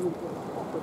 入过了，后悔